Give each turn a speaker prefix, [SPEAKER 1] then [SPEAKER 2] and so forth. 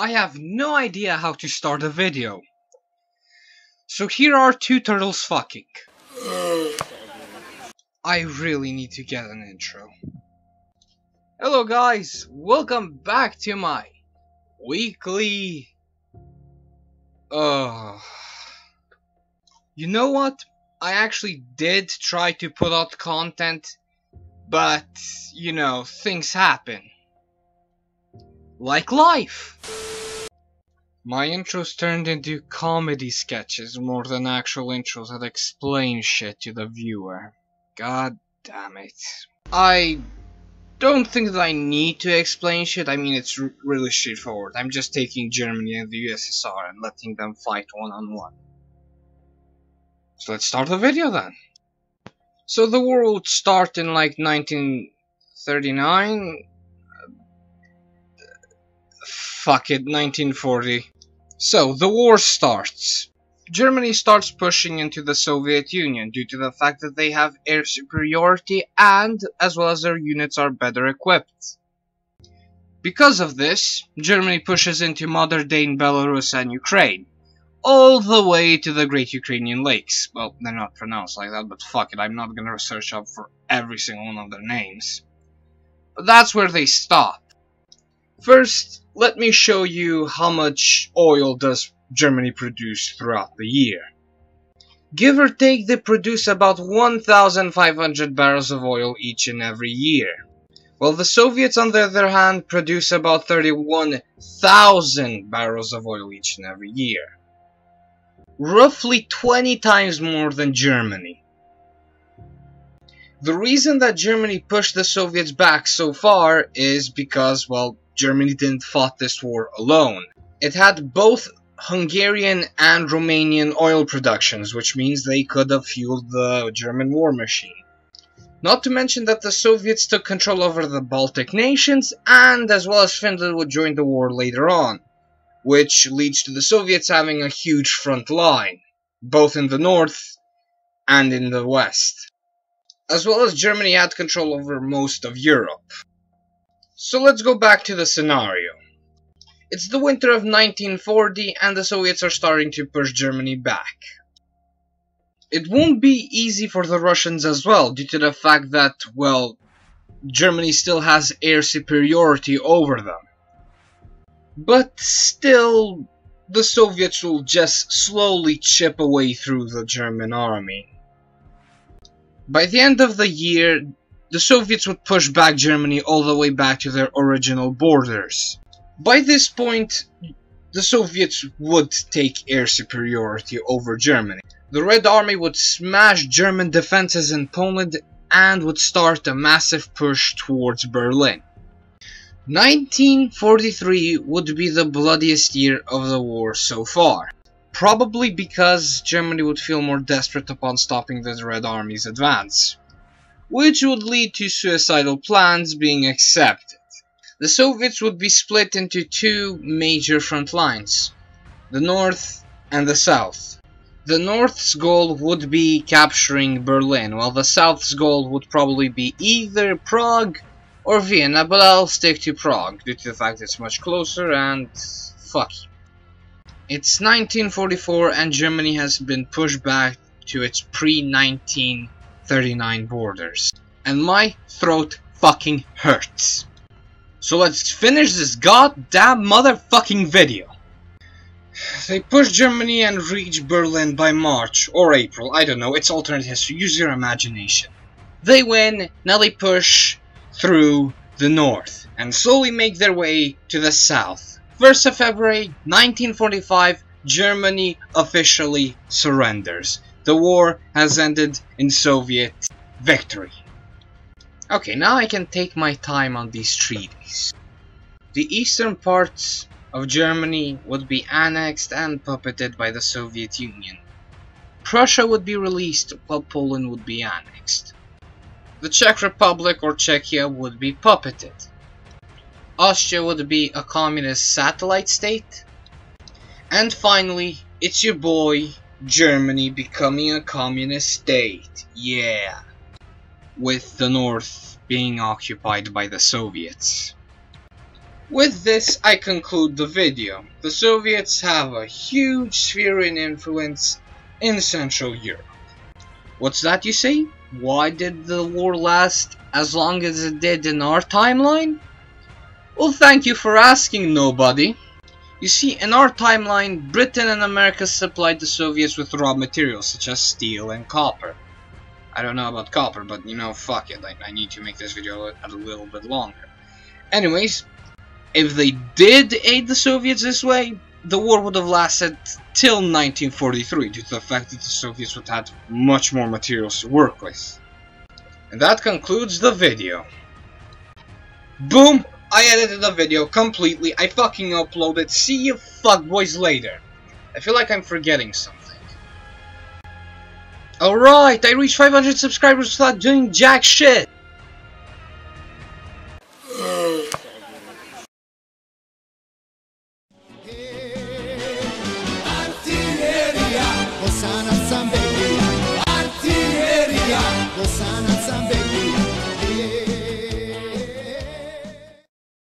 [SPEAKER 1] I have no idea how to start a video. So here are two turtles fucking. I really need to get an intro. Hello guys, welcome back to my weekly... Uh... You know what? I actually did try to put out content, but, you know, things happen. Like life! My intros turned into comedy sketches more than actual intros that explain shit to the viewer. God damn it. I don't think that I need to explain shit, I mean it's really straightforward. I'm just taking Germany and the USSR and letting them fight one on one. So let's start the video then. So the war would start in like 1939 fuck it, 1940. So, the war starts. Germany starts pushing into the Soviet Union due to the fact that they have air superiority and, as well as their units are better equipped. Because of this, Germany pushes into modern-day Belarus and Ukraine, all the way to the Great Ukrainian Lakes. Well, they're not pronounced like that, but fuck it, I'm not gonna research up for every single one of their names. But that's where they stop. First, let me show you how much oil does Germany produce throughout the year. Give or take, they produce about 1,500 barrels of oil each and every year. While the Soviets, on the other hand, produce about 31,000 barrels of oil each and every year. Roughly 20 times more than Germany. The reason that Germany pushed the Soviets back so far is because, well, Germany didn't fight this war alone. It had both Hungarian and Romanian oil productions, which means they could have fueled the German war machine. Not to mention that the Soviets took control over the Baltic nations, and as well as Finland would join the war later on, which leads to the Soviets having a huge front line, both in the north and in the west. As well as Germany had control over most of Europe. So let's go back to the scenario. It's the winter of 1940 and the Soviets are starting to push Germany back. It won't be easy for the Russians as well, due to the fact that, well, Germany still has air superiority over them. But still, the Soviets will just slowly chip away through the German army. By the end of the year, the Soviets would push back Germany all the way back to their original borders. By this point, the Soviets would take air superiority over Germany. The Red Army would smash German defenses in Poland and would start a massive push towards Berlin. 1943 would be the bloodiest year of the war so far. Probably because Germany would feel more desperate upon stopping the Red Army's advance which would lead to suicidal plans being accepted. The Soviets would be split into two major front lines, the North and the South. The North's goal would be capturing Berlin, while the South's goal would probably be either Prague or Vienna, but I'll stick to Prague, due to the fact it's much closer and fuck. It's 1944 and Germany has been pushed back to its pre-19 39 borders. And my throat fucking hurts. So let's finish this goddamn motherfucking video. They push Germany and reach Berlin by March or April, I don't know, it's alternate history, use your imagination. They win, now they push through the north and slowly make their way to the south. 1st of February 1945, Germany officially surrenders. The war has ended in Soviet victory. Okay, now I can take my time on these treaties. The eastern parts of Germany would be annexed and puppeted by the Soviet Union. Prussia would be released while Poland would be annexed. The Czech Republic or Czechia would be puppeted. Austria would be a communist satellite state. And finally, it's your boy, Germany becoming a communist state. Yeah. With the north being occupied by the Soviets. With this, I conclude the video. The Soviets have a huge sphere in influence in Central Europe. What's that you say? Why did the war last as long as it did in our timeline? Well, thank you for asking, nobody. You see, in our timeline, Britain and America supplied the Soviets with raw materials such as steel and copper. I don't know about copper, but you know, fuck it, I, I need to make this video a, a little bit longer. Anyways, if they did aid the Soviets this way, the war would have lasted till 1943 due to the fact that the Soviets would have had much more materials to work with. And that concludes the video. Boom! I edited the video completely, I fucking uploaded, see you fuckboys later. I feel like I'm forgetting something. Alright, I reached 500 subscribers without doing jack shit!